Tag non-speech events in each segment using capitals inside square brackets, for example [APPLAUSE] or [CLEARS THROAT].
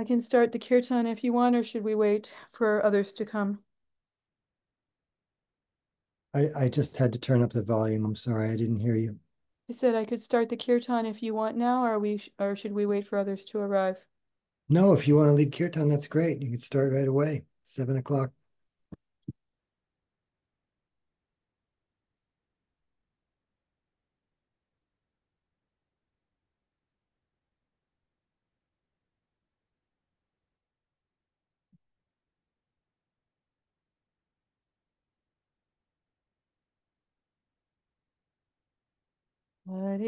I can start the kirtan if you want, or should we wait for others to come? I, I just had to turn up the volume. I'm sorry, I didn't hear you. I said I could start the kirtan if you want now, or we or should we wait for others to arrive? No, if you want to lead kirtan, that's great. You can start right away. Seven o'clock.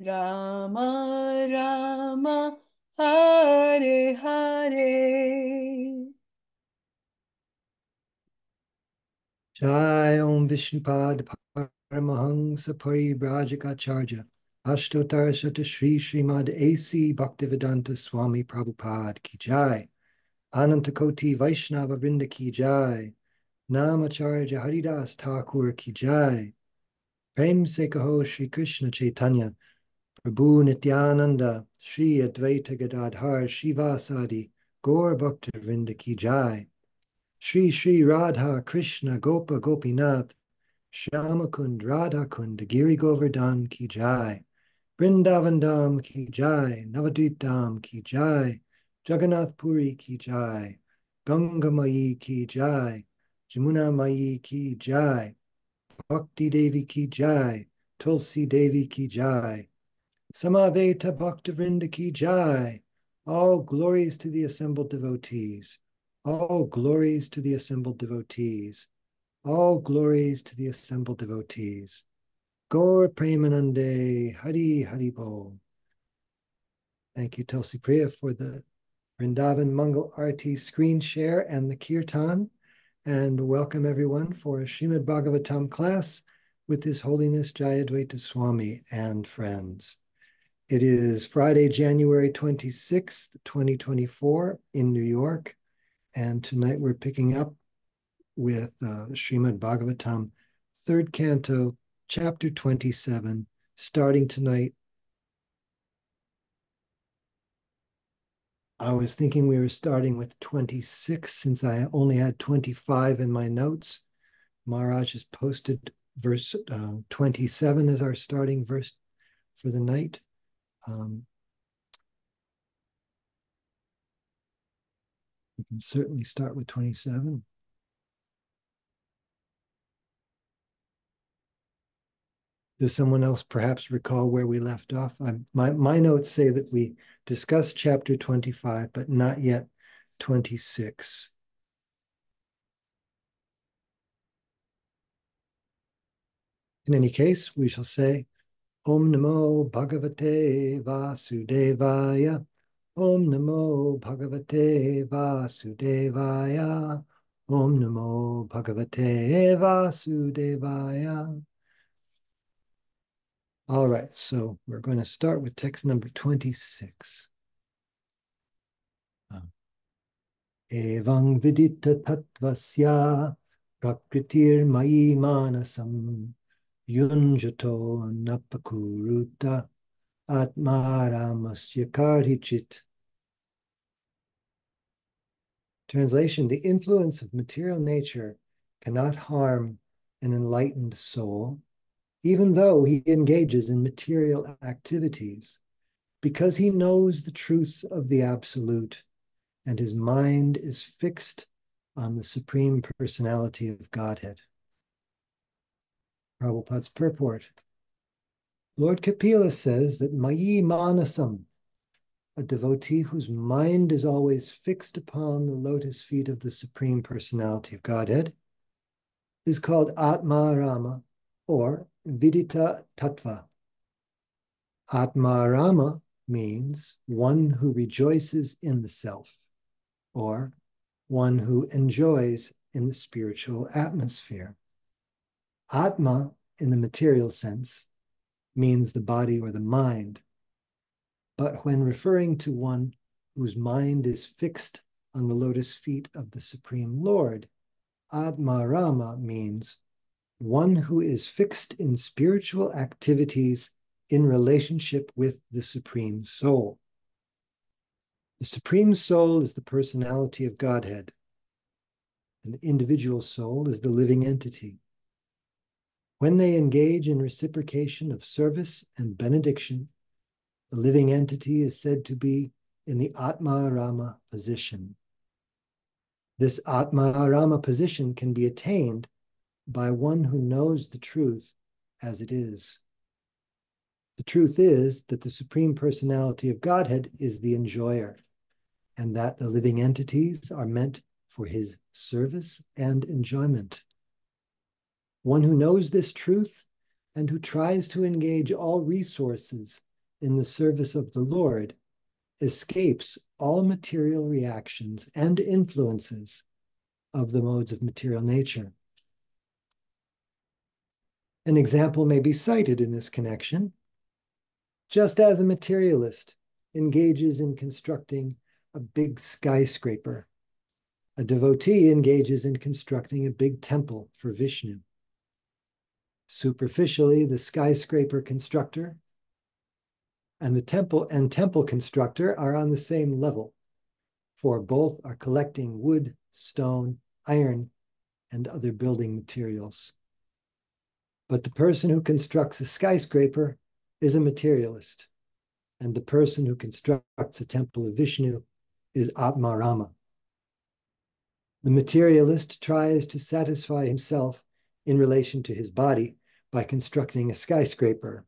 Rama Rama Hare Hare Jai Om Vishnupad Paramahansa Paribrajikacharya Ashtotar Shata Shri Srimad A.C. Bhaktivedanta Swami Prabhupada Ki Jai Anantakoti Vaishnava Vrinda Ki Jai Namacharya Haridas Thakur Ki Jai Prem Sekaho Shri Krishna Chaitanya Prabhu Nityananda Shri Advaita Gadadhar Shivasadi Gaur Bhakta Vrinda Ki Jai. Shri Shri Radha Krishna Gopa Gopinath Shyamakund Radha Kund Giri Govardhan Ki Jai. Vrindavan Dham Ki Jai Ki Jai Jagannath Puri Ki Jai Ganga Mayi Ki Jai Jamuna Mayi Ki Jai Bhakti Devi Ki Jai Tulsi Devi Ki Jai Samaveta Bhakta Vrinda Ki Jai All glories to the assembled devotees all glories to the assembled devotees. All glories to the assembled devotees. Gaur Premanande Hari Hari Bo. Thank you, Tulsi Priya, for the Vrindavan Mangal Arti screen share and the Kirtan. And welcome everyone for a Srimad Bhagavatam class with His Holiness Jayadvaita Swami and friends. It is Friday, January 26th, 2024 in New York. And tonight we're picking up with uh, Srimad Bhagavatam, third canto, chapter 27, starting tonight. I was thinking we were starting with 26 since I only had 25 in my notes. Maharaj has posted verse uh, 27 as our starting verse for the night. Um, We can certainly start with 27. Does someone else perhaps recall where we left off? I, my, my notes say that we discussed chapter 25, but not yet 26. In any case, we shall say, Om Namo Bhagavate Vasudevaya. Om Namo Bhagavate Vasudevaya. Om Namo Bhagavate Vasudevaya. All right, so we're going to start with text number 26. Evang vidita tattvasya prakritir mayi manasam yunjato napakuruta atmaramasya karhichit. Translation The influence of material nature cannot harm an enlightened soul, even though he engages in material activities, because he knows the truth of the Absolute and his mind is fixed on the Supreme Personality of Godhead. Prabhupada's purport. Lord Kapila says that Mayi Manasam, a devotee whose mind is always fixed upon the lotus feet of the Supreme Personality of Godhead, is called Atma Rama or Vidita Tattva. Atma Rama means one who rejoices in the self or one who enjoys in the spiritual atmosphere. Atma, in the material sense, means the body or the mind. But when referring to one whose mind is fixed on the lotus feet of the Supreme Lord, Atma Rama means one who is fixed in spiritual activities in relationship with the Supreme Soul. The Supreme Soul is the personality of Godhead, and the individual soul is the living entity. When they engage in reciprocation of service and benediction, the living entity is said to be in the Atma Rama position. This Atma Rama position can be attained by one who knows the truth as it is. The truth is that the Supreme Personality of Godhead is the enjoyer, and that the living entities are meant for his service and enjoyment. One who knows this truth and who tries to engage all resources in the service of the Lord escapes all material reactions and influences of the modes of material nature. An example may be cited in this connection. Just as a materialist engages in constructing a big skyscraper, a devotee engages in constructing a big temple for Vishnu. Superficially, the skyscraper constructor and the temple and temple constructor are on the same level, for both are collecting wood, stone, iron, and other building materials. But the person who constructs a skyscraper is a materialist, and the person who constructs a temple of Vishnu is Atmarama. The materialist tries to satisfy himself in relation to his body by constructing a skyscraper,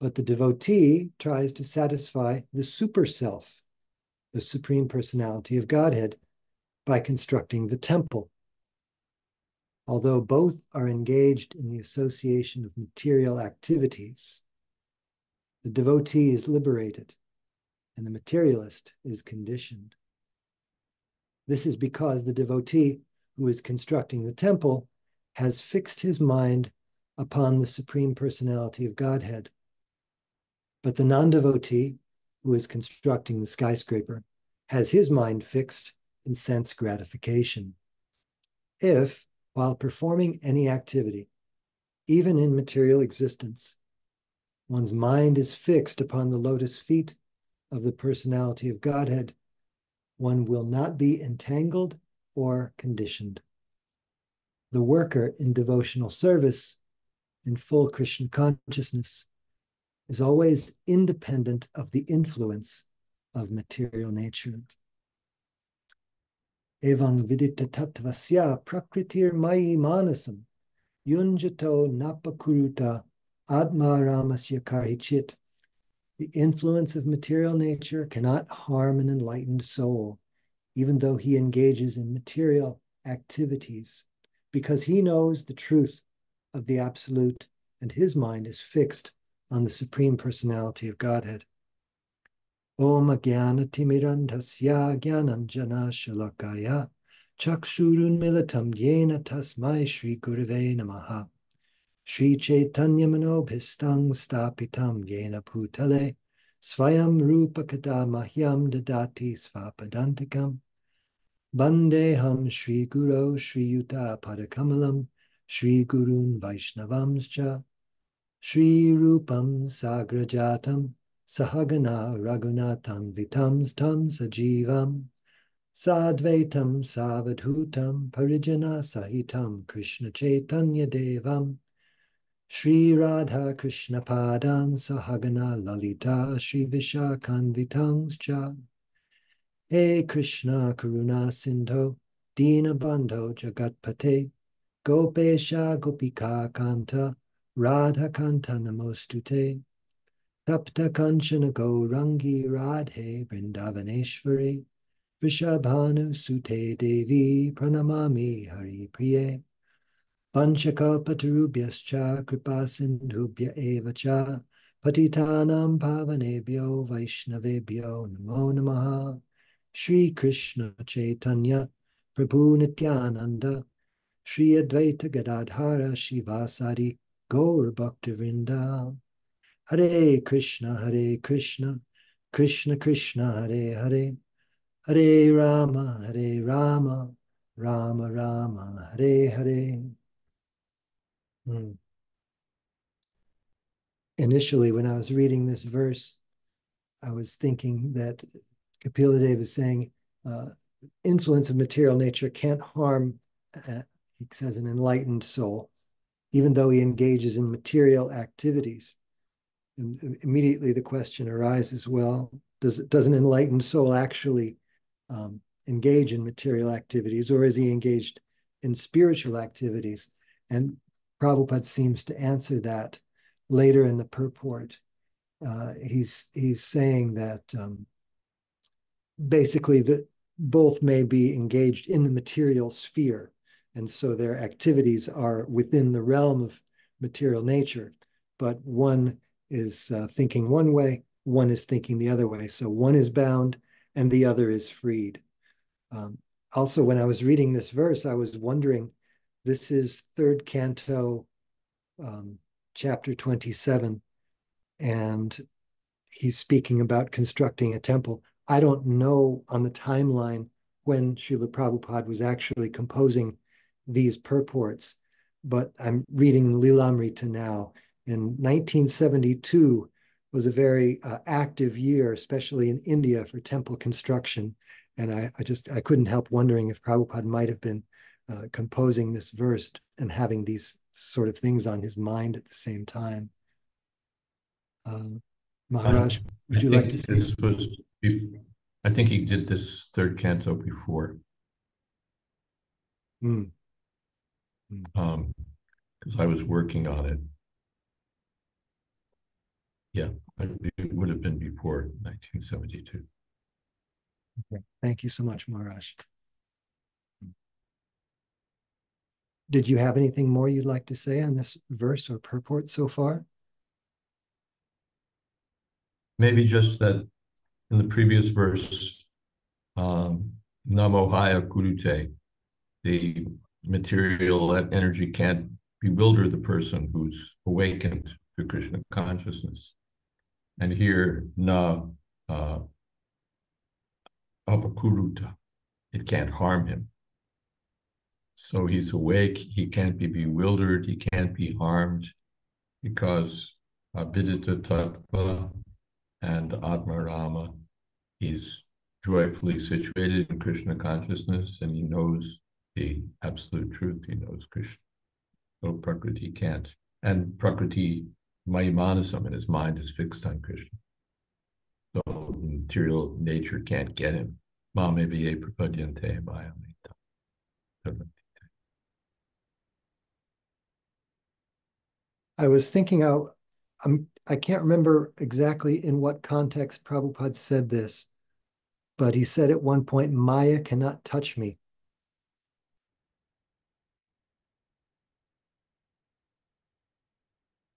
but the devotee tries to satisfy the super self, the supreme personality of Godhead, by constructing the temple. Although both are engaged in the association of material activities, the devotee is liberated and the materialist is conditioned. This is because the devotee who is constructing the temple has fixed his mind upon the Supreme Personality of Godhead. But the non devotee who is constructing the skyscraper has his mind fixed in sense gratification. If, while performing any activity, even in material existence, one's mind is fixed upon the lotus feet of the personality of Godhead, one will not be entangled or conditioned. The worker in devotional service, in full Krishna consciousness, is always independent of the influence of material nature. Evang vidita tattvasya prakritir mai manasam yunjato napakuruta atma ramasya karichit the influence of material nature cannot harm an enlightened soul, even though he engages in material activities, because he knows the truth of the Absolute and his mind is fixed on the Supreme Personality of Godhead. Om Agyana Timirandhasya Gyananjana Shalakaya Chakshurun Militam Yena Tasmai Shri Gurave Namaha Sri Chaitanya Manobhistang Stapitam Yena Putale Svayam Rupa Kada Mahyam Dadati Svapadantikam Bandeham Sri Guru Sri Yuta Padakamalam Sri Gurun Vaishnavamscha Sri Rupam Sagrajatam Sahagana Raghunatham Vitam Tam Sajivam Sadvaitam Savadhutam Parijana Sahitam Krishna Chaitanya Devam Sri Radha Krishna Padan Sahagana Lalita Sri Vishakanvitangscha He Krishna Karuna Sindho Dina Bandho Jagatpate Gopesha Gopika Kanta Radha Kanta Namostute Tapta Kanchana Gaurangi Radhe Vrindavaneshwari Vishabhanu Sute Devi Pranamami Hari Priye Panchakalpatarubhyascha kripasindhubhya eva cha patitanam pavanebhyo vaishnavebhyo namo namaha Shri Krishna Chaitanya Prabhu Nityananda Shri Advaita Gadadhara Shivasadi Gaur Bhaktivinoda Hare Krishna Hare Krishna Krishna Krishna Hare Hare. Hare Rama Hare Rama Rama Rama Hare Hare. Hmm. Initially, when I was reading this verse, I was thinking that Kapila Dev is saying uh, influence of material nature can't harm, uh, he says, an enlightened soul, even though he engages in material activities. And immediately the question arises, well, does, does an enlightened soul actually um, engage in material activities or is he engaged in spiritual activities? And Prabhupada seems to answer that later in the purport. Uh, he's he's saying that um, basically that both may be engaged in the material sphere. And so their activities are within the realm of material nature, but one is uh, thinking one way, one is thinking the other way. So one is bound and the other is freed. Um, also, when I was reading this verse, I was wondering this is third canto, um, chapter 27, and he's speaking about constructing a temple. I don't know on the timeline when Srila Prabhupada was actually composing these purports, but I'm reading Lilamrita now. In 1972 was a very uh, active year, especially in India for temple construction. And I, I, just I couldn't help wondering if Prabhupada might have been uh, composing this verse and having these sort of things on his mind at the same time. Um, Maharaj, um, would I you like to say? This was, I think he did this third canto before. Mm. Um, because I was working on it. Yeah, it would have been before 1972. Okay. Thank you so much, Maharaj. Did you have anything more you'd like to say on this verse or purport so far? Maybe just that in the previous verse, um, Namohaya Kurute, the material that energy can't bewilder the person who's awakened to Krishna consciousness. And here, na uh, apakuruta, it can't harm him. So he's awake, he can't be bewildered, he can't be harmed because Abhidita Tattva and Atmarama, he's joyfully situated in Krishna consciousness and he knows the absolute truth, he knows Krishna. So Prakriti can't. And Prakriti, Mahimanasam in his mind is fixed on Krishna. So material nature can't get him. Mame prapadyante I was thinking out, I'm, I can't remember exactly in what context Prabhupada said this, but he said at one point, Maya cannot touch me.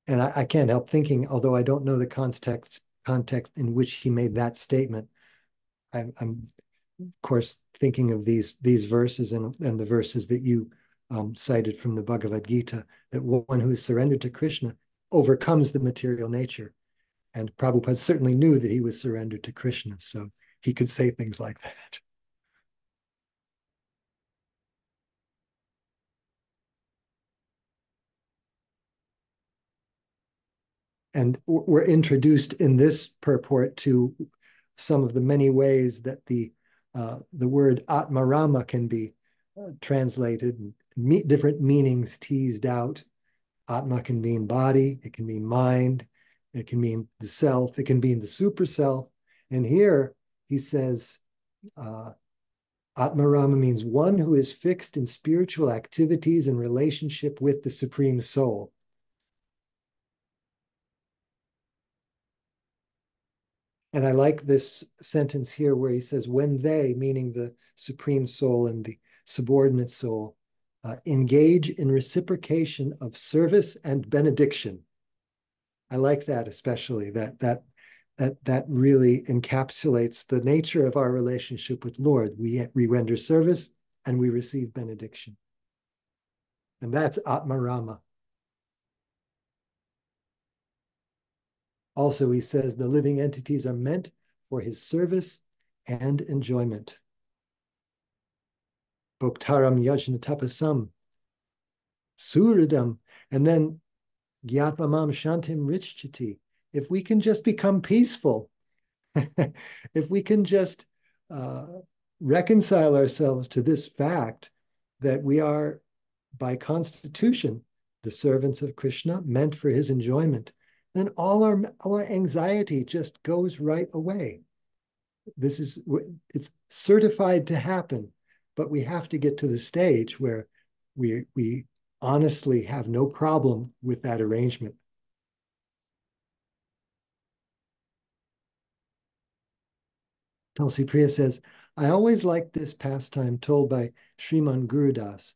And I, I can't help thinking, although I don't know the context context in which he made that statement, I'm, I'm of course thinking of these these verses and, and the verses that you um, cited from the Bhagavad Gita, that one who is surrendered to Krishna overcomes the material nature. And Prabhupada certainly knew that he was surrendered to Krishna, so he could say things like that. And we're introduced in this purport to some of the many ways that the uh, the word Atmarama can be uh, translated, me different meanings teased out. Atma can mean body, it can mean mind, it can mean the self, it can mean the super self. And here he says, uh, Atmarama means one who is fixed in spiritual activities in relationship with the Supreme Soul. And I like this sentence here where he says, when they, meaning the supreme soul and the subordinate soul, uh, engage in reciprocation of service and benediction. I like that especially, that that that that really encapsulates the nature of our relationship with Lord. We, we render service and we receive benediction. And that's Atmarama. Also, he says the living entities are meant for his service and enjoyment. Bhoktaram yajna tapasam, suradam, and then gyatmamam shantim richchati. If we can just become peaceful, [LAUGHS] if we can just uh, reconcile ourselves to this fact that we are, by constitution, the servants of Krishna, meant for his enjoyment, then all our all our anxiety just goes right away. This is it's certified to happen, but we have to get to the stage where we we honestly have no problem with that arrangement. Tulsi Priya says, I always liked this pastime told by Sriman Gurudas.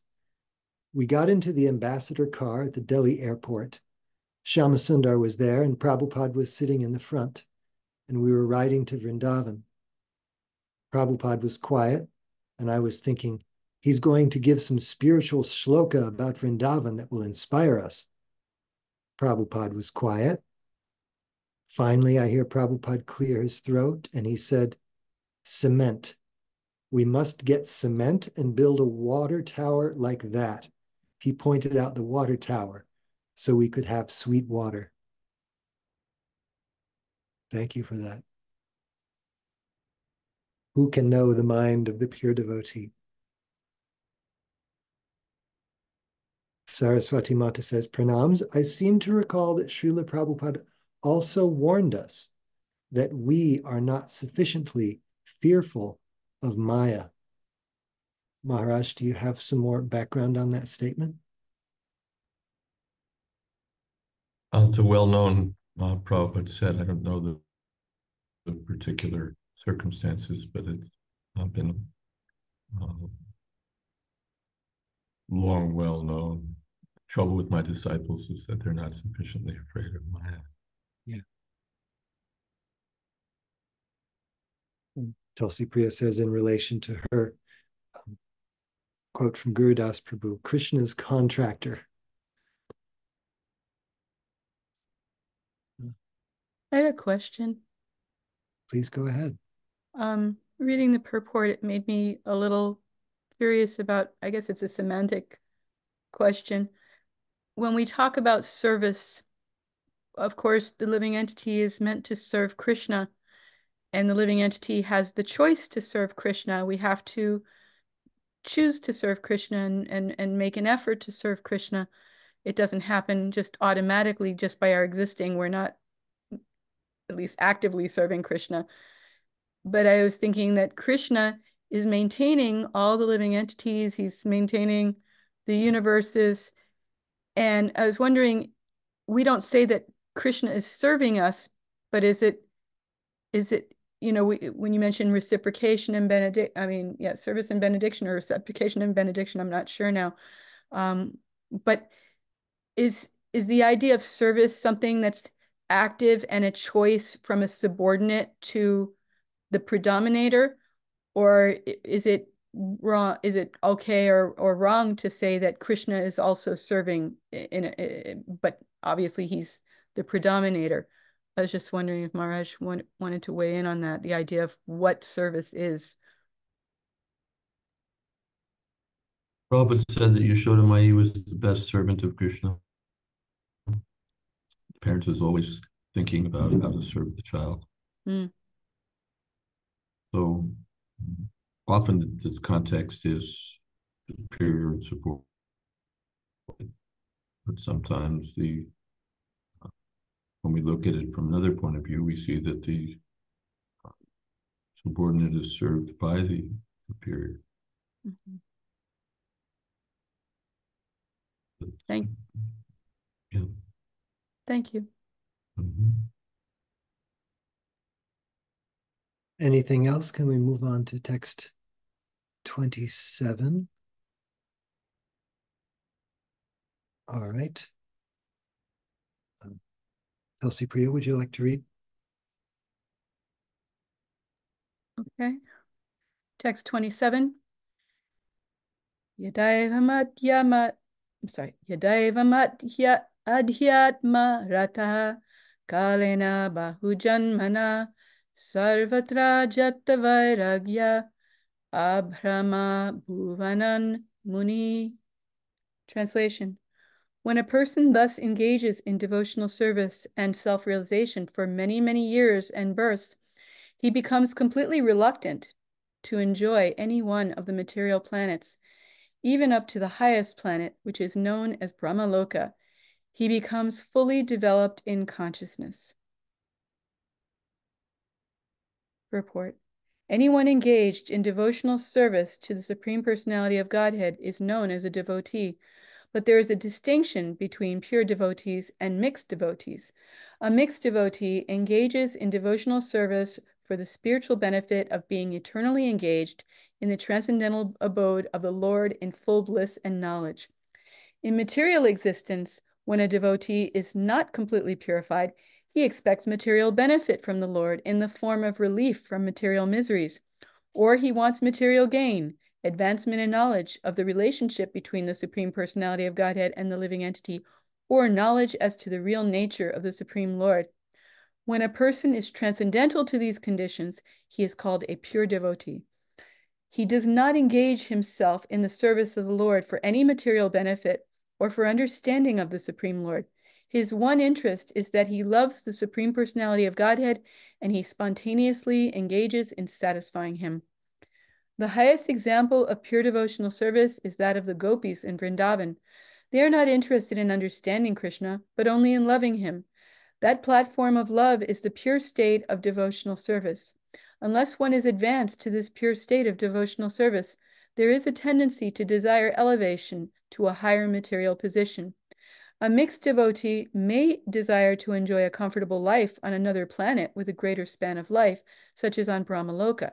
We got into the ambassador car at the Delhi airport. Shyamasundar was there and Prabhupada was sitting in the front, and we were riding to Vrindavan. Prabhupada was quiet, and I was thinking, he's going to give some spiritual shloka about Vrindavan that will inspire us. Prabhupada was quiet. Finally, I hear Prabhupada clear his throat, and he said, Cement. We must get cement and build a water tower like that. He pointed out the water tower so we could have sweet water. Thank you for that. Who can know the mind of the pure devotee? Saraswati Mata says, Pranams, I seem to recall that Srila Prabhupada also warned us that we are not sufficiently fearful of Maya. Maharaj, do you have some more background on that statement? Uh, it's a well-known uh, Prabhupada said, I don't know the, the particular circumstances, but it's uh, been uh, long well known. Trouble with my disciples is that they're not sufficiently afraid of Maya. Yeah. Tulsi Priya says in relation to her um, quote from Guru Das Prabhu, Krishna's contractor. I had a question. Please go ahead. Um, reading the purport, it made me a little curious about, I guess it's a semantic question. When we talk about service, of course, the living entity is meant to serve Krishna, and the living entity has the choice to serve Krishna. We have to choose to serve Krishna and, and, and make an effort to serve Krishna. It doesn't happen just automatically just by our existing. We're not at least actively serving Krishna. But I was thinking that Krishna is maintaining all the living entities, he's maintaining the universes. And I was wondering, we don't say that Krishna is serving us, but is it, is it, you know, we, when you mention reciprocation and benedict, I mean, yeah, service and benediction or reciprocation and benediction, I'm not sure now. Um, but is, is the idea of service something that's active and a choice from a subordinate to the predominator? Or is it wrong? Is it okay or, or wrong to say that Krishna is also serving in, a, but obviously he's the predominator? I was just wondering if Maharaj want, wanted to weigh in on that, the idea of what service is. Prabhupada said that Yashoda Mai was the best servant of Krishna. Parent is always thinking about how to serve the child. Mm. So often the, the context is superior and support, but sometimes the when we look at it from another point of view, we see that the subordinate is served by the superior. Mm -hmm. Thank, yeah. Thank you. -hmm. Anything else? Can we move on to text 27? All right. Um, Tulsi Priya, would you like to read? Okay. Text 27. Yadaivamat I'm sorry. Yadaivamat adhyatma rataha kalena bahujanmana Sarvatra Jatta Vairagya Abhrama Bhuvanan Muni. Translation When a person thus engages in devotional service and self realization for many, many years and births, he becomes completely reluctant to enjoy any one of the material planets, even up to the highest planet, which is known as Brahmaloka. He becomes fully developed in consciousness. Purport. Anyone engaged in devotional service to the Supreme Personality of Godhead is known as a devotee, but there is a distinction between pure devotees and mixed devotees. A mixed devotee engages in devotional service for the spiritual benefit of being eternally engaged in the transcendental abode of the Lord in full bliss and knowledge. In material existence, when a devotee is not completely purified, he expects material benefit from the Lord in the form of relief from material miseries, or he wants material gain, advancement in knowledge of the relationship between the Supreme Personality of Godhead and the living entity, or knowledge as to the real nature of the Supreme Lord. When a person is transcendental to these conditions, he is called a pure devotee. He does not engage himself in the service of the Lord for any material benefit or for understanding of the Supreme Lord. His one interest is that he loves the Supreme Personality of Godhead and he spontaneously engages in satisfying him. The highest example of pure devotional service is that of the gopis in Vrindavan. They are not interested in understanding Krishna, but only in loving him. That platform of love is the pure state of devotional service. Unless one is advanced to this pure state of devotional service, there is a tendency to desire elevation to a higher material position. A mixed devotee may desire to enjoy a comfortable life on another planet with a greater span of life, such as on Brahmaloka.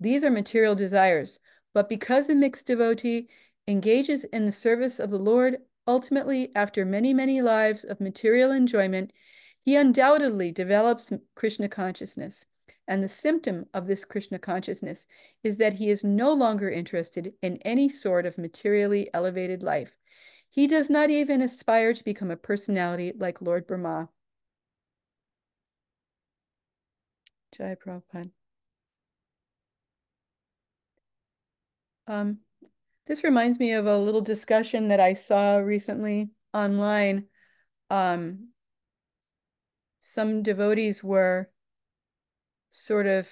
These are material desires, but because a mixed devotee engages in the service of the Lord, ultimately, after many, many lives of material enjoyment, he undoubtedly develops Krishna consciousness. And the symptom of this Krishna consciousness is that he is no longer interested in any sort of materially elevated life. He does not even aspire to become a personality like Lord Brahma. Jai Prabhupada. Um, this reminds me of a little discussion that I saw recently online. Um, some devotees were sort of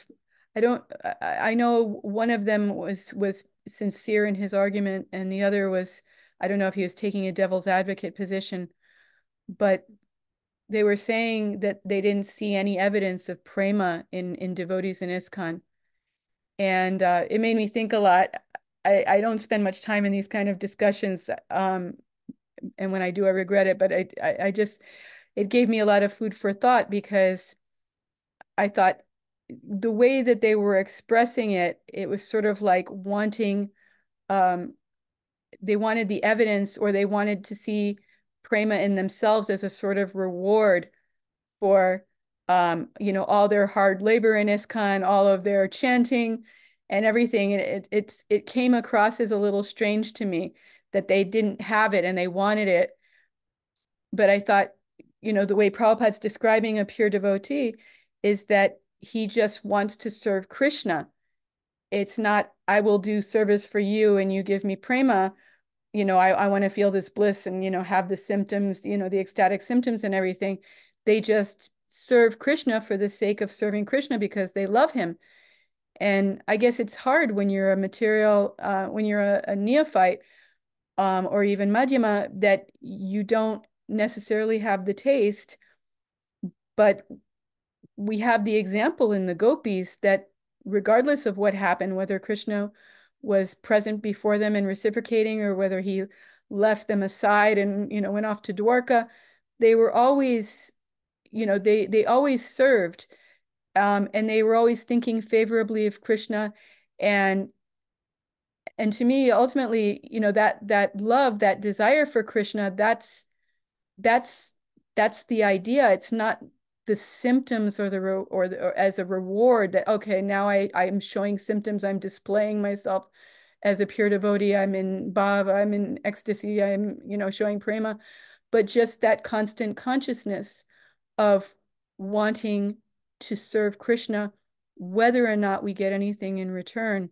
I don't I, I know one of them was was sincere in his argument and the other was I don't know if he was taking a devil's advocate position, but they were saying that they didn't see any evidence of prema in in devotees in ISKCON. And uh, it made me think a lot. I, I don't spend much time in these kind of discussions. Um, and when I do, I regret it. But I, I, I just, it gave me a lot of food for thought because I thought the way that they were expressing it, it was sort of like wanting, um, they wanted the evidence or they wanted to see prema in themselves as a sort of reward for, um, you know, all their hard labor in ISKCON, all of their chanting and everything. It, it, it came across as a little strange to me that they didn't have it and they wanted it. But I thought, you know, the way Prabhupada's describing a pure devotee is that he just wants to serve Krishna. It's not, I will do service for you and you give me prema. You know, I, I want to feel this bliss and, you know, have the symptoms, you know, the ecstatic symptoms and everything. They just serve Krishna for the sake of serving Krishna because they love him. And I guess it's hard when you're a material, uh, when you're a, a neophyte um, or even Madhyama, that you don't necessarily have the taste, but we have the example in the gopis that regardless of what happened, whether Krishna was present before them and reciprocating or whether he left them aside and you know went off to Dwarka, they were always, you know, they they always served, um, and they were always thinking favorably of Krishna, and and to me, ultimately, you know that that love, that desire for Krishna, that's that's that's the idea. It's not the symptoms or the or, the, or as a reward that okay now I I'm showing symptoms I'm displaying myself as a pure devotee I'm in bhava I'm in ecstasy I'm you know showing prema. But just that constant consciousness of wanting to serve Krishna whether or not we get anything in return.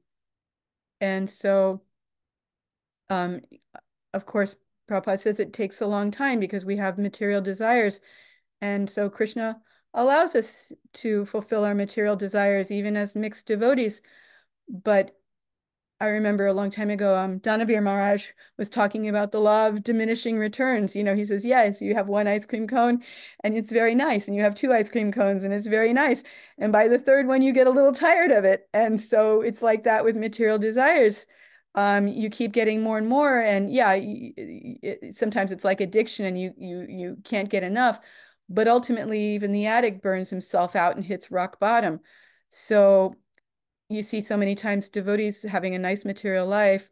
And so um of course Prabhupada says it takes a long time because we have material desires and so Krishna allows us to fulfill our material desires, even as mixed devotees. But I remember a long time ago, um, Danavir Maharaj was talking about the law of diminishing returns. You know, he says, yes, you have one ice cream cone and it's very nice, and you have two ice cream cones and it's very nice. And by the third one, you get a little tired of it. And so it's like that with material desires. Um, you keep getting more and more, and yeah, it, sometimes it's like addiction, and you you you can't get enough but ultimately even the addict burns himself out and hits rock bottom So you see so many times devotees having a nice material life,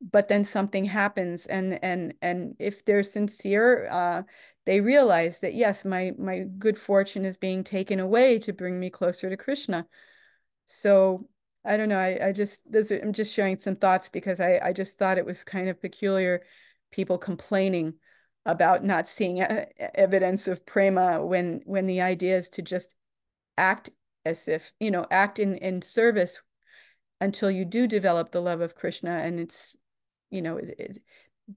but then something happens and and and if they're sincere, uh, they realize that yes, my my good fortune is being taken away to bring me closer to Krishna. So I don't know. I, I just those I'm just sharing some thoughts because I, I just thought it was kind of peculiar people complaining about not seeing uh, evidence of prema when when the idea is to just act as if you know act in in service until you do develop the love of krishna. And it's you know it, it,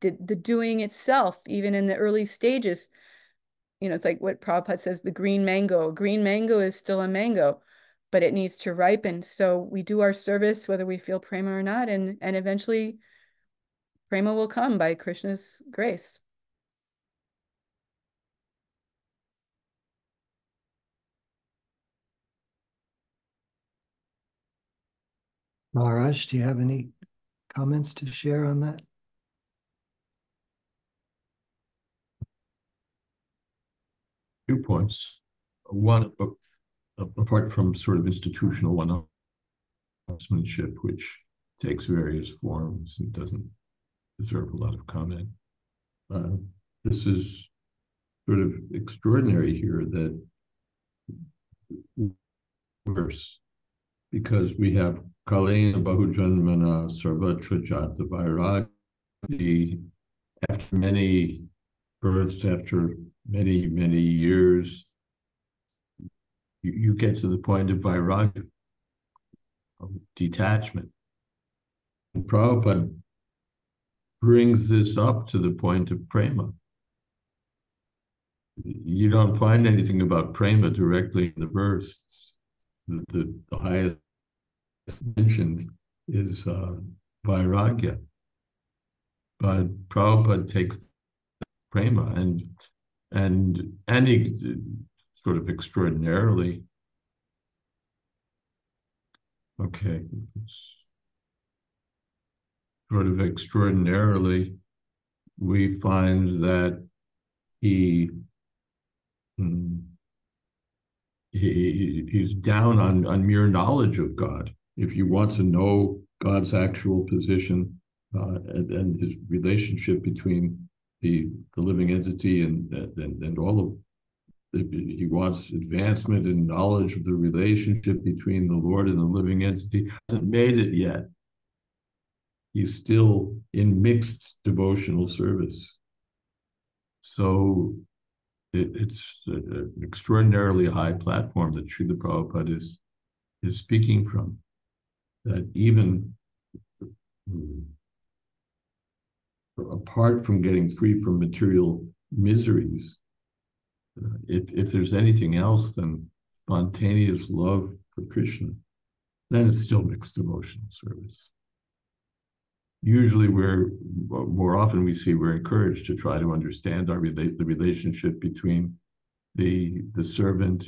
the the doing itself even in the early stages you know it's like what Prabhupada says the green mango. Green mango is still a mango but it needs to ripen. So we do our service whether we feel prema or not. And and eventually prema will come by krishna's grace Maharaj, do you have any comments to share on that? Two points. One, uh, apart from sort of institutional one upsmanship, which takes various forms and doesn't deserve a lot of comment. Uh, this is sort of extraordinary here that verse because we have Kalena Bahujanmana uh, Sarvatra Jata Vairagi after many births, after many, many years, you, you get to the point of Vairagi, of detachment. And Prabhupada brings this up to the point of prema. You don't find anything about prema directly in the verse the, the, the highest mentioned is uh, Vairagya. But Prabhupada takes prema and and and he sort of extraordinarily okay sort of extraordinarily we find that he hmm, he, he's down on, on mere knowledge of God. If you want to know God's actual position uh, and, and, his relationship between the, the living entity and, and, and all of he wants advancement and knowledge of the relationship between the Lord and the living entity. He hasn't made it yet. He's still in mixed devotional service. So it, it's an extraordinarily high platform that Srila Prabhupada is, is speaking from. That even apart from getting free from material miseries, uh, if, if there's anything else than spontaneous love for Krishna, then it's still mixed emotional service. Usually we're more often we see we're encouraged to try to understand our the relationship between the the servant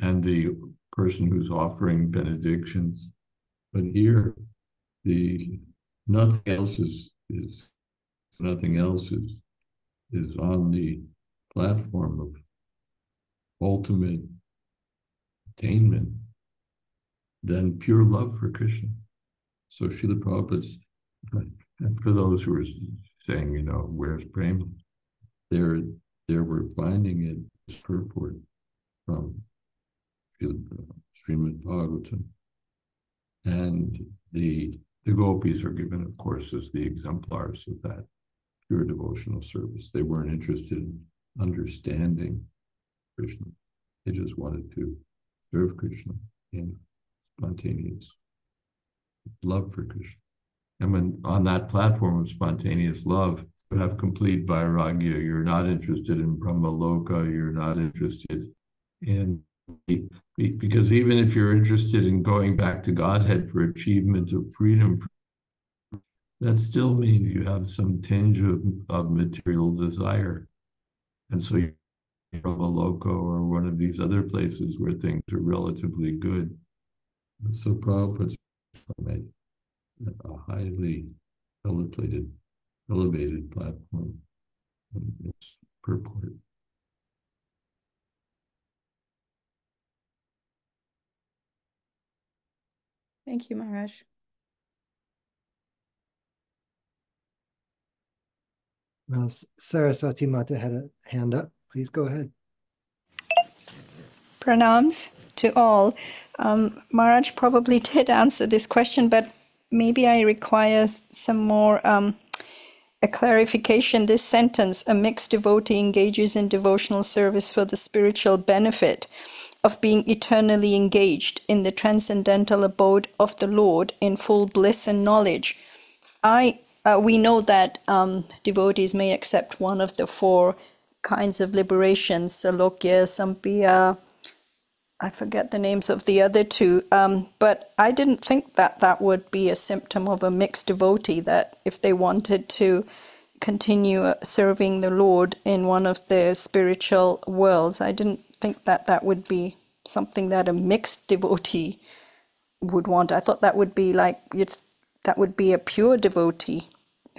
and the person who's offering benedictions but here the nothing else is is nothing else is is on the platform of ultimate attainment than pure love for Krishna. So Srila Prabhupada's and for those who are saying, you know, where's prema? There, there we're finding it purport from Srimad Bhagavatam. And the the gopis are given, of course, as the exemplars of that pure devotional service. They weren't interested in understanding Krishna. They just wanted to serve Krishna in spontaneous love for Krishna. And when on that platform of spontaneous love, you have complete vairagya. You're not interested in Brahma Loka. You're not interested in because even if you're interested in going back to Godhead for achievement of freedom, that still means you have some tinge of, of material desire. And so you're Brahma Loka or one of these other places where things are relatively good. So Prabhupada's a highly elevated, elevated platform its purport. Thank you, Maharaj. Well, Saraswati Mata had a hand up. Please go ahead. Pranams to all. Um, Maharaj probably [LAUGHS] did answer this question, but maybe I require some more um, a clarification. This sentence: "A mixed devotee engages in devotional service for the spiritual benefit of being eternally engaged in the transcendental abode of the Lord in full bliss and knowledge." I uh, we know that um, devotees may accept one of the four kinds of liberations: salokya, samipya I forget the names of the other two, um, but I didn't think that that would be a symptom of a mixed devotee, that if they wanted to continue serving the Lord in one of the spiritual worlds, I didn't think that that would be something that a mixed [LAUGHS] devotee would want. I thought that would be like, it's, that would be a pure devotee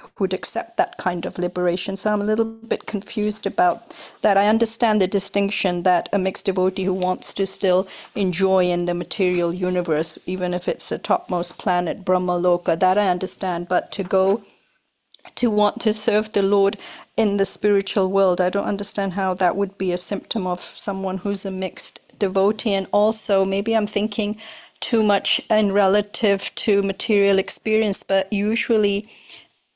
who would accept that kind of liberation. So I'm a little bit confused about that. I understand the distinction that a mixed devotee who wants to still enjoy in the material universe, even if it's the topmost planet, Brahma Loka, that I understand. But to go to want to serve the Lord in the spiritual world, I don't understand how that would be a symptom of someone who's a mixed devotee. And also, maybe I'm thinking too much in relative to material experience, but usually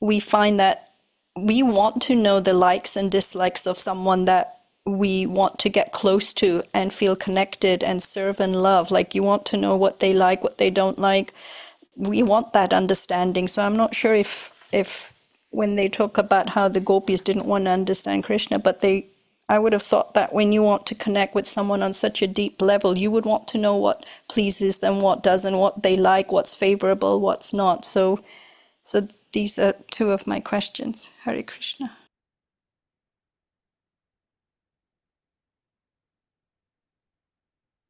we find that we want to know the likes and dislikes of someone that we want to get close to and feel connected and serve and love. Like you want to know what they like, what they don't like. We want that understanding. So I'm not sure if if when they talk about how the gopis didn't want to understand Krishna, but they I would have thought that when you want to connect with someone on such a deep level, you would want to know what pleases them, what doesn't, what they like, what's favorable, what's not. So so these are two of my questions. Hari Krishna.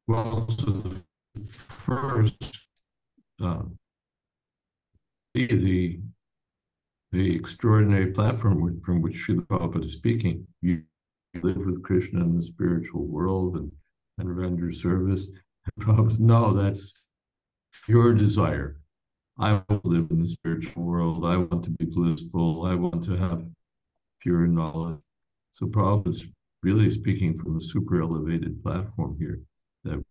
Well, so the first, uh, the the extraordinary platform from which Srila Prabhupada is speaking, you live with Krishna in the spiritual world and, and render service. no, that's your desire. I want to live in the spiritual world. I want to be blissful. I want to have pure knowledge. So Prabhupada is really speaking from a super elevated platform here that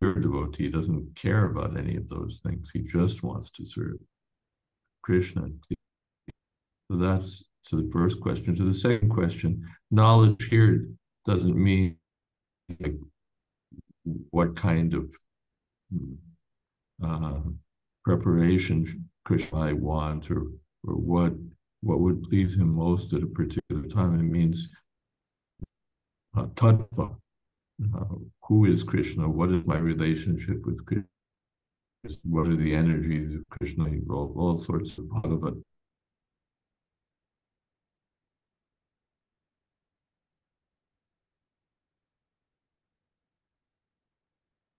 your devotee doesn't care about any of those things. He just wants to serve Krishna. So that's to the first question. To the second question, knowledge here doesn't mean like what kind of uh, preparation Krishna might want or or what what would please him most at a particular time. It means uh, tattva. Uh, who is Krishna? What is my relationship with Krishna? What are the energies of Krishna? All, all sorts of Bhagavat.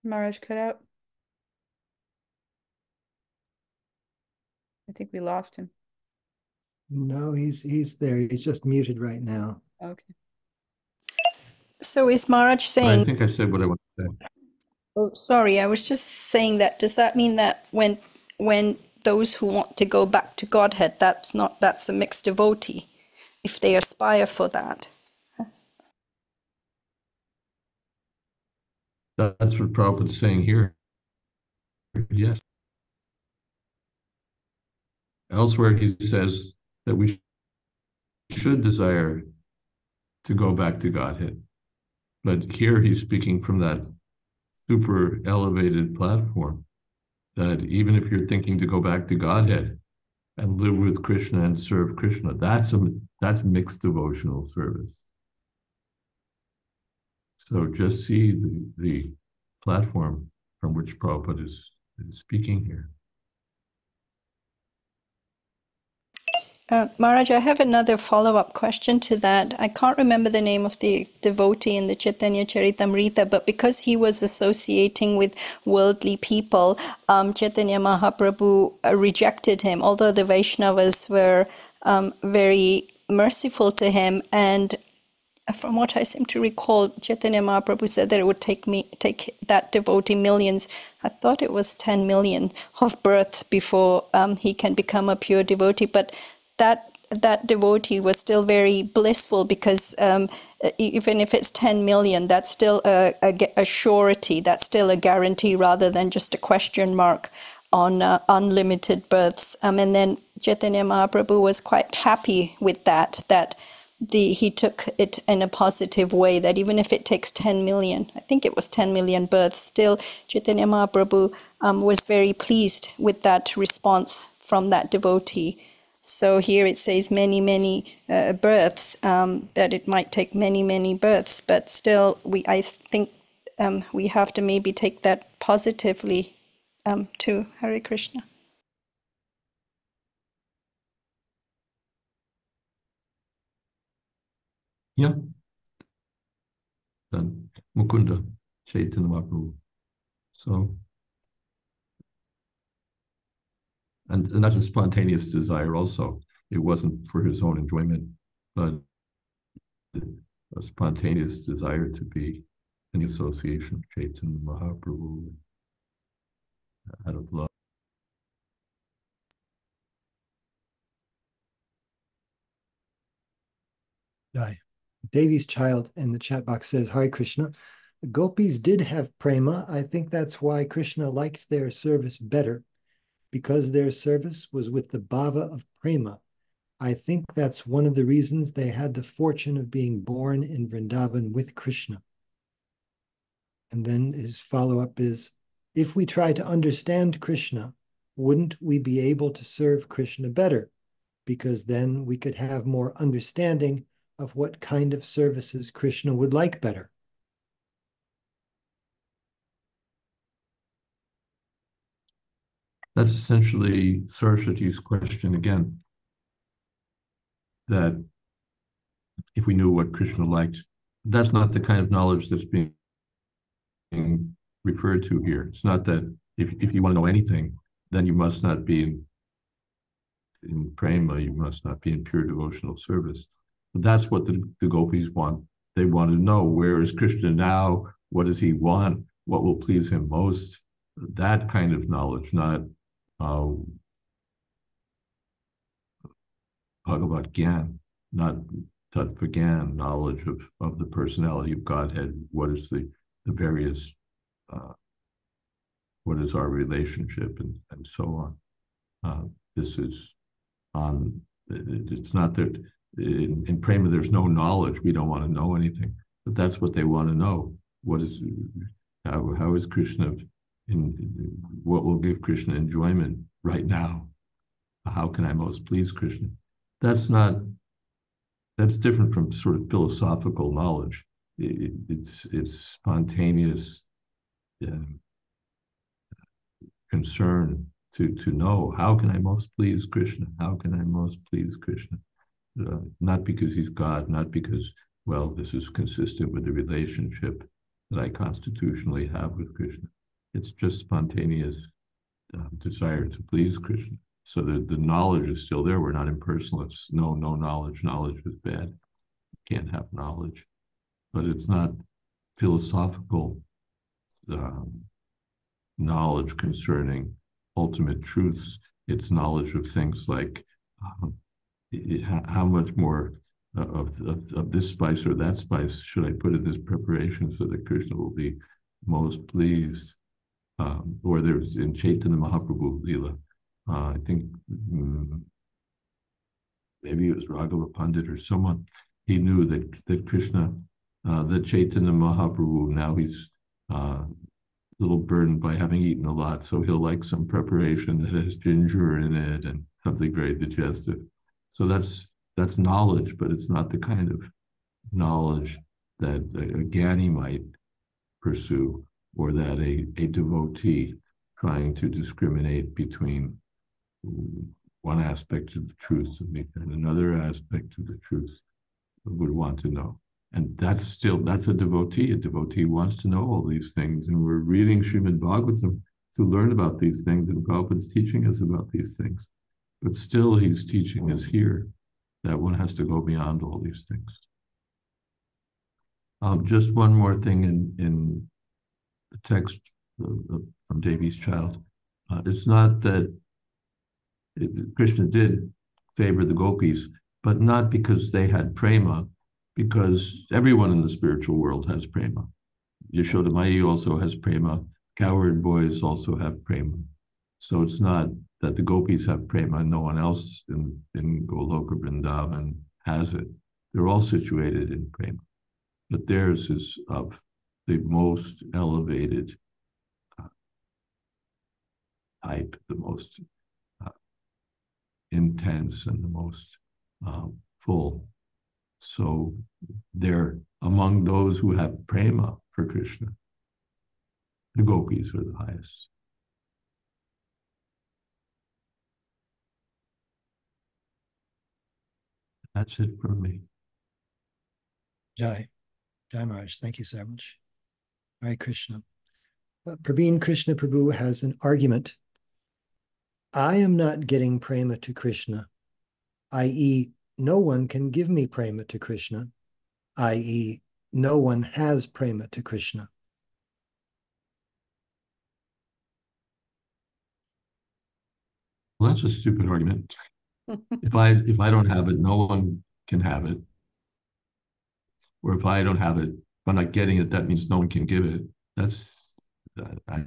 Maharaj cut out. I think we lost him. No, he's he's there. He's just muted right now. Okay. So is Maharaj saying? I think I said what I want to say. oh, sorry, I was just saying that, does that mean that when, when those who want to go back to Godhead, that's not, that's a mixed devotee, if they aspire for that? That's what Prabhupada's saying here. Yes. Elsewhere, he says that we should desire to go back to Godhead. But here he's speaking from that super elevated platform that even if you're thinking to go back to Godhead and live with Krishna and serve Krishna, that's a that's mixed devotional service. So just see the, the platform from which Prabhupada is, is speaking here. Uh, Maharaj, I have another follow-up question to that. I can't remember the name of the devotee in the Chaitanya Charitamrita, but because he was associating with worldly people, um, Chaitanya Mahaprabhu uh, rejected him, although the Vaishnavas were um, very merciful to him and from what I seem to recall, Chaitanya Mahaprabhu said that it would take me take that devotee millions. I thought it was 10 million of births before um, he can become a pure devotee. But that that devotee was still very blissful because um, even if it's 10 million, that's still a, a, a, surety, that's still a guarantee rather than just a question mark on uh, unlimited births. Um, and then Chaitanya Mahaprabhu was quite happy with that, that the he took it in a positive way, that even if it takes 10 million, I think it was 10 million births, still Chaitanya Mahaprabhu um, was very pleased with that response from that devotee. So here it says many, many uh, births, um, that it might take many, many births, but still, we I think um, we have to maybe take that positively um, too. Hare Krishna. Yeah. Then Mukunda, Chaitanya Mahaprabhu. So and, and that's a spontaneous desire also. It wasn't for his own enjoyment, but a spontaneous desire to be in the association of Chaitanya Mahaprabhu out of love. Die. Davy's child in the chat box says, Hare Krishna. The gopis did have prema. I think that's why Krishna liked their service better because their service was with the bhava of prema. I think that's one of the reasons they had the fortune of being born in Vrindavan with Krishna. And then his follow up is if we try to understand Krishna, wouldn't we be able to serve Krishna better? Because then we could have more understanding of what kind of services Krishna would like better. That's essentially Saraswati's question again. That if we knew what Krishna liked, that's not the kind of knowledge that's being referred to here. It's not that if, if you want to know anything, then you must not be in, in prema, you must not be in pure devotional service. That's what the, the gopis want. They want to know where is Krishna now? What does he want? What will please him most? That kind of knowledge, not uh, Bhagavad Gyan, not Tattva Gyan, knowledge of, of the personality of Godhead. What is the, the various, uh, what is our relationship and, and so on. Uh, this is on, it, it's not that in, in Prema there's no knowledge. We don't want to know anything, but that's what they want to know. What is, how, how is Krishna in what will give Krishna enjoyment right now. How can I most please Krishna? That's not, that's different from sort of philosophical knowledge. It, it's, it's spontaneous uh, concern to, to know how can I most please Krishna? How can I most please Krishna? Uh, not because he's God, not because, well, this is consistent with the relationship that I constitutionally have with Krishna it's just spontaneous uh, desire to please Krishna. So the, the knowledge is still there. We're not impersonalists. No, no knowledge. Knowledge is bad. can't have knowledge. But it's not philosophical um, knowledge concerning ultimate truths. It's knowledge of things like um, how much more uh, of, of, of, this spice or that spice should I put in this preparation so that Krishna will be most pleased um, or there's in Chaitanya Mahaprabhu Lila. Uh, I think um, maybe it was Raghava Pandit or someone. He knew that that Krishna, uh, that Chaitanya Mahaprabhu now he's uh, a little burdened by having eaten a lot, so he'll like some preparation that has ginger in it and something very digestive. So that's that's knowledge, but it's not the kind of knowledge that a, a jnani might pursue or that a, a devotee trying to discriminate between one aspect of the truth and another aspect of the truth would want to know. And that's still, that's a devotee. A devotee wants to know all these things. And we're reading Srimad Bhagavatam to learn about these things. And Prabhupada's teaching us about these things. But still, he's teaching us here that one has to go beyond all these things. Um, just one more thing in, in the text from Davy's child. Uh, it's not that it- Krishna did favor the gopis, but not because they had prema, because everyone in the spiritual world has prema. Yashoda Mai also has prema. Cowherd boys also have prema. So it's not that the gopis have prema and no one else in, in Goloka Vrindavan has it. They're all situated in prema. But theirs is of the most elevated uh, type, the most uh, intense and the most um, full. So they're among those who have prema for Krishna. The gopis are the highest. That's it from me. Jai. Jai Maharaj, thank you so much. Hare Krishna. Uh, Praveen Krishna Prabhu has an argument. I am not getting prema to Krishna, i.e., no one can give me prema to Krishna, i.e., no one has prema to Krishna. Well, that's a stupid argument. If I, if I don't have it, no one can have it. Or if I don't have it, if I'm not getting it, that means no one can give it. That's, I,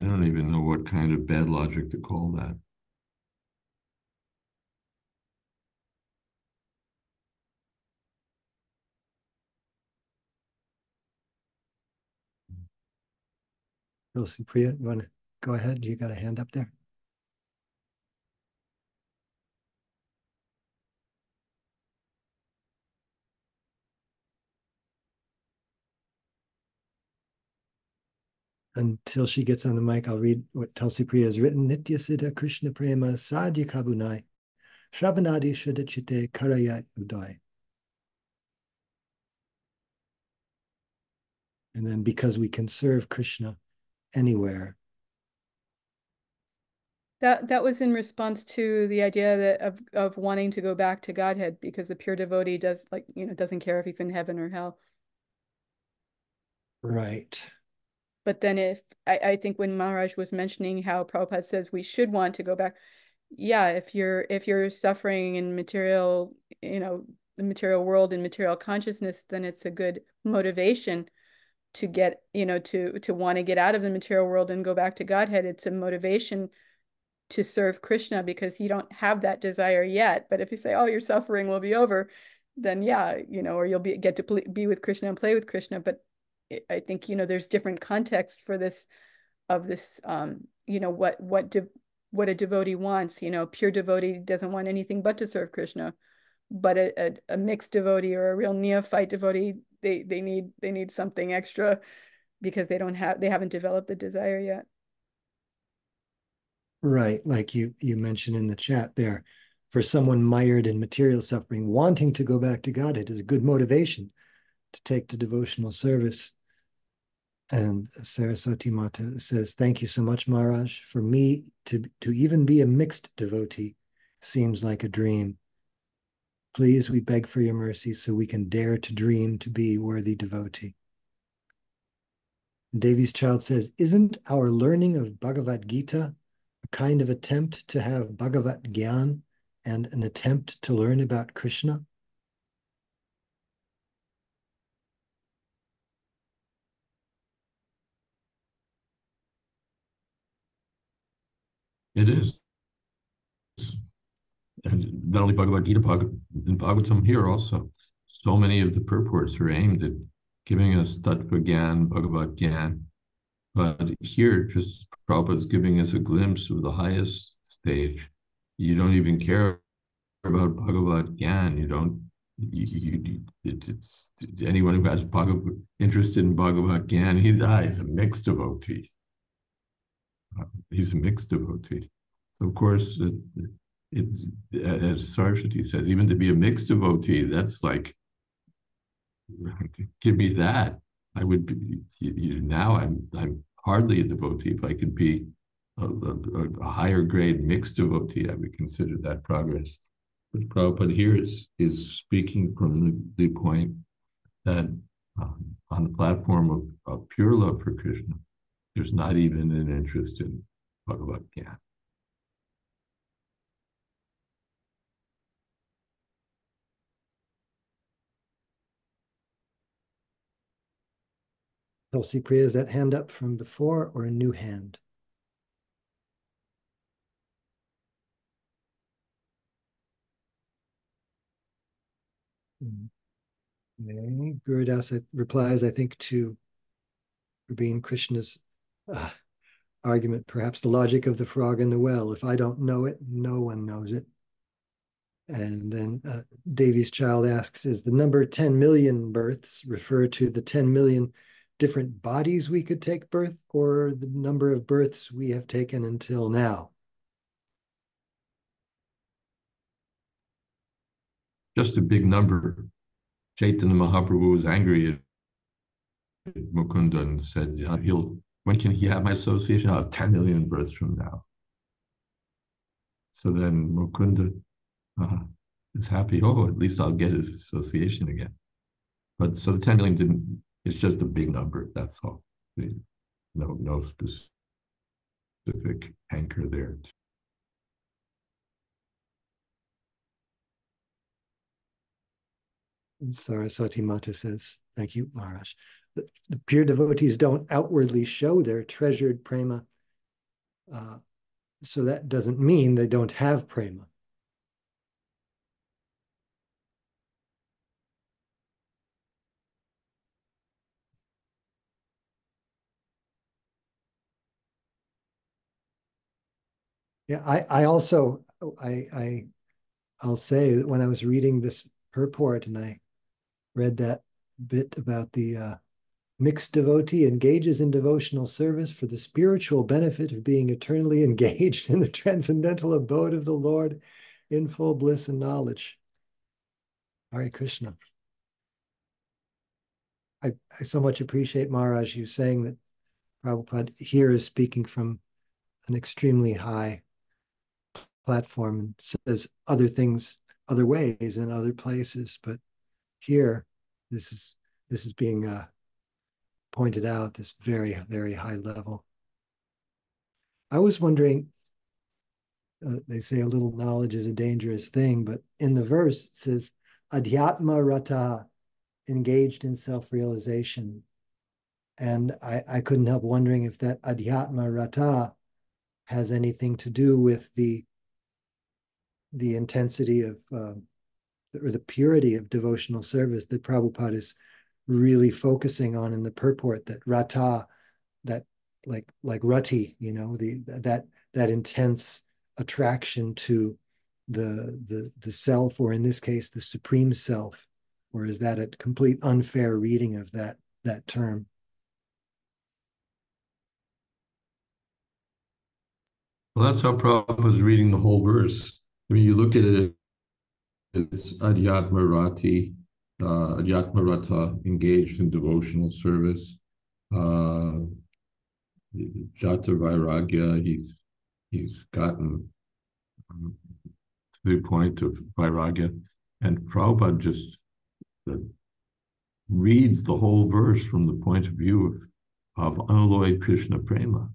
I don't even know what kind of bad logic to call that. Priya, you want to go ahead? You got a hand up there? Until she gets on the mic, I'll read what Tulsi Priya has written. Nitya Siddha Krishna Prema Sadhya Kabunai Shravanadi Shuddha Chitte Karaya Uday. And then because we can serve Krishna anywhere. That that was in response to the idea that of of wanting to go back to Godhead because the pure devotee does like you know doesn't care if he's in heaven or hell. Right. But then if I, I think when Maharaj was mentioning how Prabhupada says we should want to go back, yeah, if you're if you're suffering in material, you know, the material world and material consciousness, then it's a good motivation to get, you know, to to want to get out of the material world and go back to Godhead. It's a motivation to serve Krishna because you don't have that desire yet. But if you say, "Oh, your suffering will be over," then yeah, you know, or you'll be get to be with Krishna and play with Krishna. But I think you know there's different contexts for this of this um you know what what de- what a devotee wants you know pure devotee doesn't want anything but to serve Krishna but a, a, a mixed devotee or a real neophyte devotee they they need they need something extra because they don't have they haven't developed the desire yet Right. Like you you mentioned in the chat there, for someone mired in material suffering, wanting to go back to Godhead is a good motivation to take to devotional service. And Saraswati Mata says, Thank you so much, Maharaj. For me to, to even be a mixed devotee seems like a dream. Please, we beg for your mercy so we can dare to dream to be worthy devotee. Davies Child says, Isn't our learning of Bhagavad Gita a kind of attempt to have Bhagavat Gyan and an attempt to learn about Krishna? It is. And not only Bhagavad Gita, Bhag- in Bhagavatam here also, so many of the purports are aimed at giving us Tattva Gyan, Bhagavad Gyan. But here, just Prabhupada is giving us a glimpse of the highest stage. You don't even care about Bhagavad Gyan. You don't, you, you, it, it's anyone who has Bhagavad, interested in Bhagavad Gyan, he's, ah, he's a mixed devotee. He's a mixed devotee. Of course, it, it, as Saraswati says, even to be a mixed devotee, that's like, give me that. I would be, you, now I'm, I'm hardly a devotee. If I could be a, a, a higher grade mixed devotee, I would consider that progress. But Prabhupada here is, is speaking from the, the point that um, on the platform of, of pure love for Krishna, there's not even an interest in Bhagavad Gita. Tulsi Priya, is that hand up from before or a new hand? Hmm. Okay. Gurudas replies, I think, to Rabin Krishna's uh, [SIGHS] argument, perhaps the logic of the frog in the well. If I don't know it, no one knows it. And then uh, Davy's child asks, is the number 10 million births refer to the 10 million different bodies we could take birth or the number of births we have taken until now? Just a big number. Chaitanya Mahaprabhu was angry at Mukunda and said, he'll, when can he have my association? I'll have 10 million births from now. So then Mukunda uh, is happy. Oh, at least I'll get his association again. But so the 10 million didn't, it's just a big number. That's all. No, no specific anchor there. Saraswati Mata says, thank you, Maharaj. The, pure devotees don't outwardly show their treasured prema. Uh, so that doesn't mean they don't have prema. Yeah, I, I also I I I'll say that when I was reading this purport and I read that bit about the uh, mixed devotee engages in devotional service for the spiritual benefit of being eternally [LAUGHS] engaged in the transcendental abode of the Lord in full bliss and knowledge. Hare Krishna. I, I so much appreciate Maharaj you saying that Prabhupada here is speaking from an extremely high platform and says other things other ways in other places, but here, this is this is being uh, pointed out this very very high level. I was wondering. Uh, they say a little knowledge is a dangerous thing, but in the verse it says adhyatma rata, engaged in self-realization, and I, I couldn't help wondering if that adhyatma rata has anything to do with the the intensity of um, or the purity of devotional service that Prabhupada is really focusing on in the purport that rata, that like like rati, you know, the that that intense attraction to the the the self, or in this case, the supreme self, or is that a complete unfair reading of that that term? Well, that's how Prabhupada is reading the whole verse. I mean, you look at it, it's Adhyatmarati, uh, Adhyatmarata, engaged in devotional service. Uh, Jata Vairagya, he's, he's gotten um, to the point of Vairagya. And Prabhupada just uh, reads the whole verse from the point of view of, of unalloyed Krishna Prema.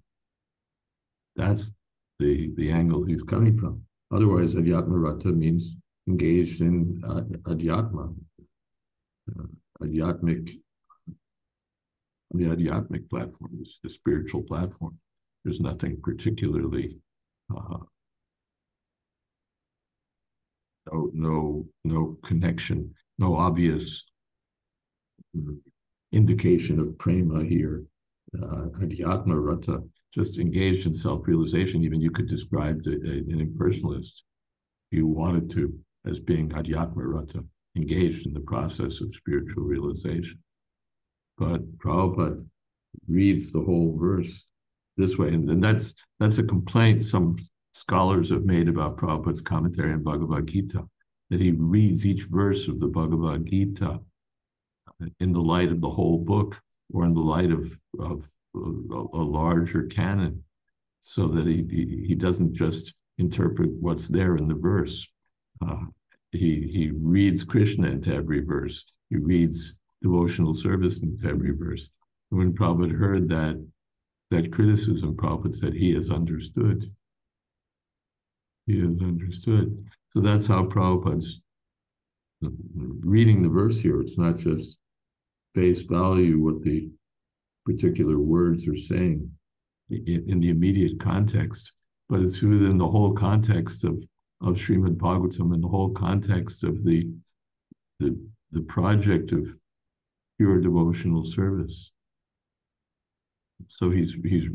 That's the, the angle he's coming from. Otherwise, adhyatma rata means engaged in uh, adhyatma, uh, adhyatmic, the adhyatmic platform, is the spiritual platform. There's nothing particularly, uh, no, no, no connection, no obvious indication of prema here. Uh, adhyatma rata just engaged in self-realization. Even you could describe the, an impersonalist, you wanted to, as being adhyatma rata, engaged in the process of spiritual realization. But Prabhupada reads the whole verse this way, and, and that's that's a complaint some scholars have made about Prabhupada's commentary on Bhagavad Gita, that he reads each verse of the Bhagavad Gita in the light of the whole book or in the light of, of a, a larger canon so that he, he doesn't just interpret what's there in the verse. Uh, he, he reads Krishna into every verse. He reads devotional service into every verse. When Prabhupada heard that that criticism, Prabhupada said he has understood. He has understood. So that's how Prabhupada's reading the verse here. It's not just face value what the particular words are saying in, in the immediate context, but it's within the whole context of of Srimad Bhagavatam and the whole context of the the the project of pure devotional service. So he's he's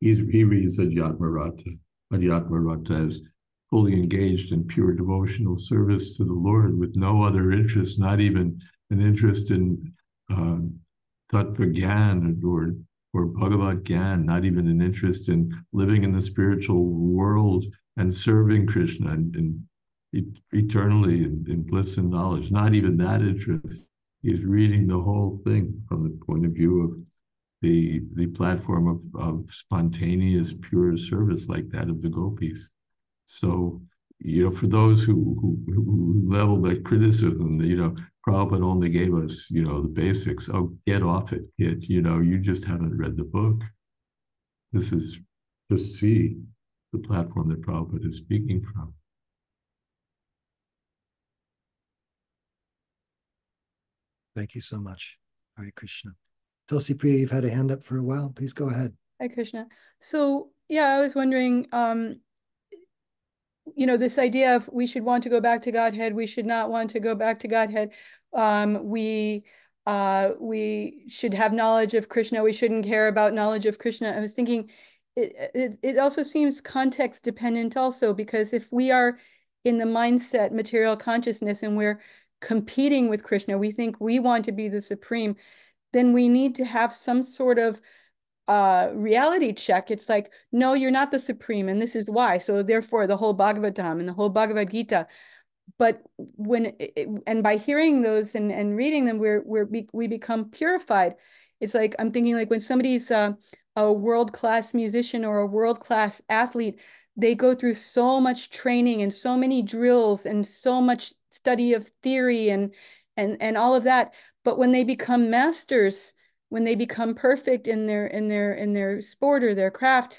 he's he reads Adhyatma Rata, Adhyatma Rata as fully engaged in pure devotional service to the Lord with no other interest, not even an interest in uh, Tattva Gyan or or Bhagavad Gyan, not even an interest in living in the spiritual world and serving Krishna and, and eternally in, in bliss and knowledge. Not even that interest. He's reading the whole thing from the point of view of the the platform of, of spontaneous, pure service like that of the gopis. So, you know, for those who who, who level that criticism, you know, Prabhupada only gave us, you know, the basics. Oh, get off it, kid. You know, you just haven't read the book. This is just see the platform that Prabhupada is speaking from. Thank you so much. Hare Krishna. Tulsi Priya, you've had a hand up for a while. Please go ahead. Hi, Krishna. So, yeah, I was wondering, um, you know, this idea of we should want to go back to Godhead, we should not want to go back to Godhead. Um, we uh, we should have knowledge of Krishna. We shouldn't care about knowledge of Krishna. I was thinking, it, it, it also seems context dependent also because if we are in the mindset material consciousness and we're competing with Krishna, we think we want to be the supreme, then we need to have some sort of uh, reality check. It's like, no, you're not the supreme, and this is why. So therefore, the whole Bhagavatam and the whole Bhagavad Gita. But when and by hearing those and, and reading them, we're we're we become purified. It's like I'm thinking like when somebody's uh, a world class musician or a world class athlete, they go through so much training and so many drills and so much study of theory and and and all of that. But when they become masters, when they become perfect in their in their in their sport or their craft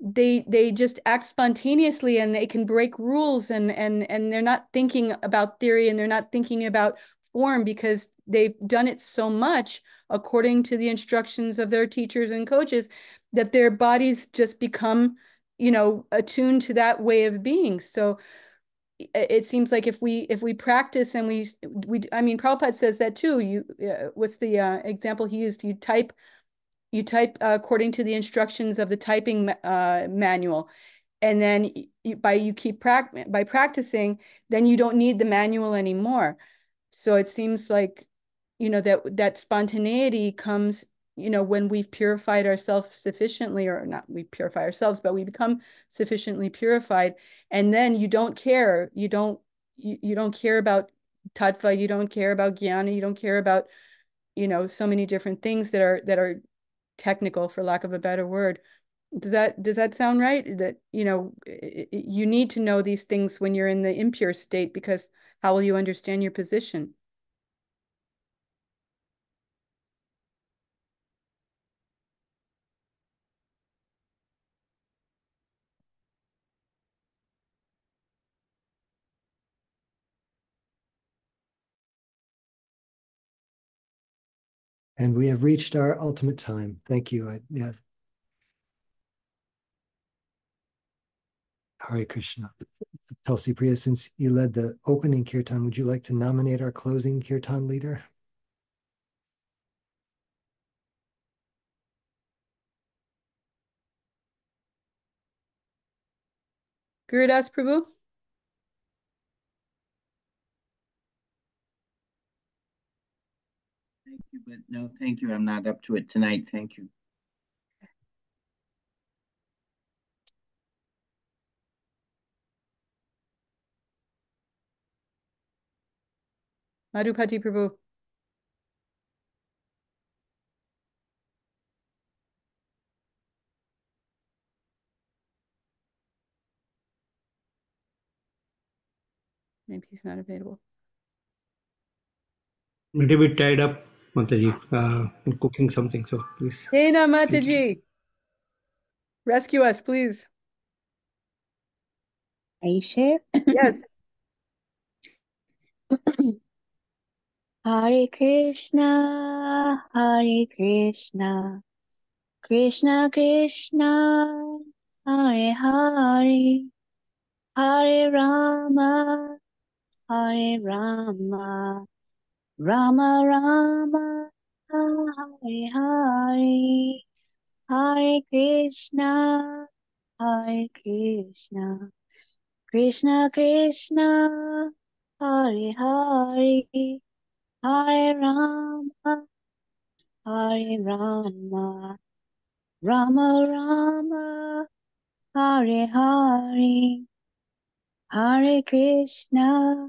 they they just act spontaneously and they can break rules and and and they're not thinking about theory and they're not thinking about form because they've done it so much according to the instructions of their teachers and coaches that their bodies just become you know attuned to that way of being so it seems like if we if we practice and we we I mean Prabhupada says that too. You uh, what's the uh, example he used? You type you type uh, according to the instructions of the typing uh, manual, and then you, by you keep pra- by practicing, then you don't need the manual anymore. So it seems like you know that that spontaneity comes you know, when we've purified ourselves sufficiently, or not we purify ourselves, but we become sufficiently purified, and then you don't care. You don't you, you don't care about tattva, you don't care about jnana, you don't care about, you know, so many different things that are that are technical for lack of a better word. Does that does that sound right? That you know you need to know these things when you're in the impure state because how will you understand your position? And we have reached our ultimate time. Thank you. I, yeah. Hare Krishna. Tulsi Priya, since you led the opening kirtan, would you like to nominate our closing kirtan leader? Gurudas Prabhu. But no, thank you. I'm not up to it tonight. Thank you. Madhupati Prabhu. Maybe he's not available. A Little bit tied up. Mataji. Uh, I'm cooking something, so please. Dana Mataji. Rescue us, please. Are you sure? [CLEARS THROAT] Yes. Hare Krishna, Hare Krishna, Krishna Krishna, Hare Hare, Hare Rama, Hare Rama, Rama Rama, Hari Hari Hare Krishna, Hari Krishna, Krishna Krishna, Hari Hari Hari Rama, Hari Rama, Rama Rama, Hari Hari Hare Krishna,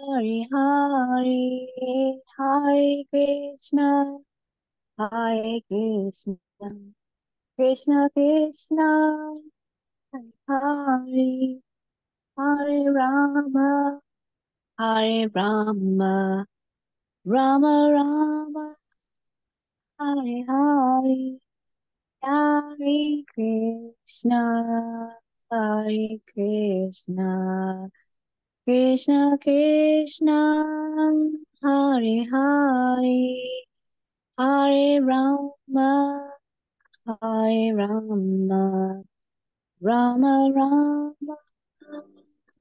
Hare Hare, Hare Krishna, Hare Krishna, Krishna Krishna, Hare Hare Rama, Hare Rama, Rama Rama, Hare Hare, Hare Krishna, Hare Krishna, Krishna Krishna, Hare Hare, Hare Rama, Hare Rama, Rama Rama,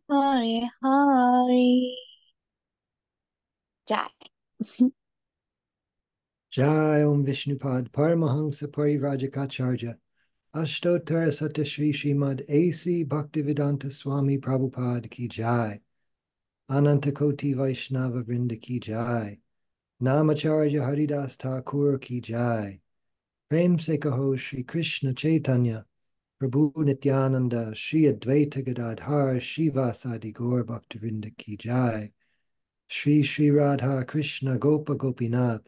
Hare Hare. Jai. [LAUGHS] Jai Om Vishnupad Paramahamsa Parivrajakacharya Ashtottara Sata Shri Srimad A.C. Bhaktivedanta Swami Prabhupada Ki Jai Ananta Koti Vaishnava Vrinda Ki Jai. Namacharya Haridas Thakur Ki Jai. Prem Sekaho Shri Krishna Chaitanya. Prabhu Nityananda Shri Advaita Gadadhar Shrivasadi Gaur Bhaktavrinda Jai. Shri Shri Radha Krishna Gopa Gopinath.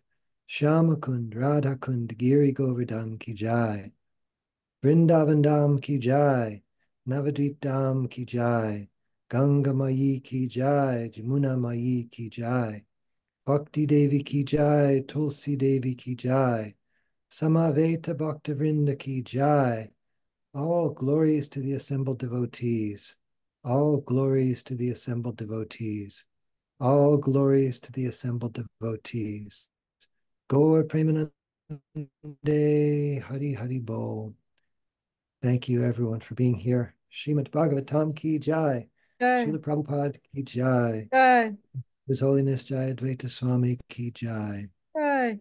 Shyamakund Radhakund Giri Govardhan Ki Jai. Vrindavan Dham Ki Jai. Navadvip Dham Ki Jai Ganga Mayi Ki Jai Jamuna Mayi Ki Jai Bhakti Devi Ki Jai Tulsi Devi Ki Jai Samaveta Bhaktavrinda Ki Jai All glories to the assembled devotees All glories to the assembled devotees all glories to the assembled devotees. Gaur Premanande Hari Hari Bol. Thank you everyone for being here. Srimad Bhagavatam Ki Jai. Jai. Srila Prabhupada Ki Jai. Jai. His Holiness Jayadvaita Swami Ki Jai. Jai.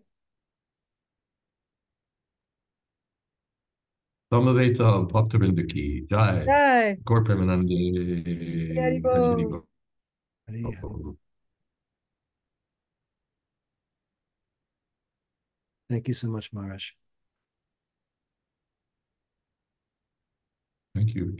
Samaveta Bhaktavrinda Ki Jai. Jai. Gaur Premanande Hari Hari Bol. Hari Bol. Hari Hari. Thank you so much, Maharaj. Thank you.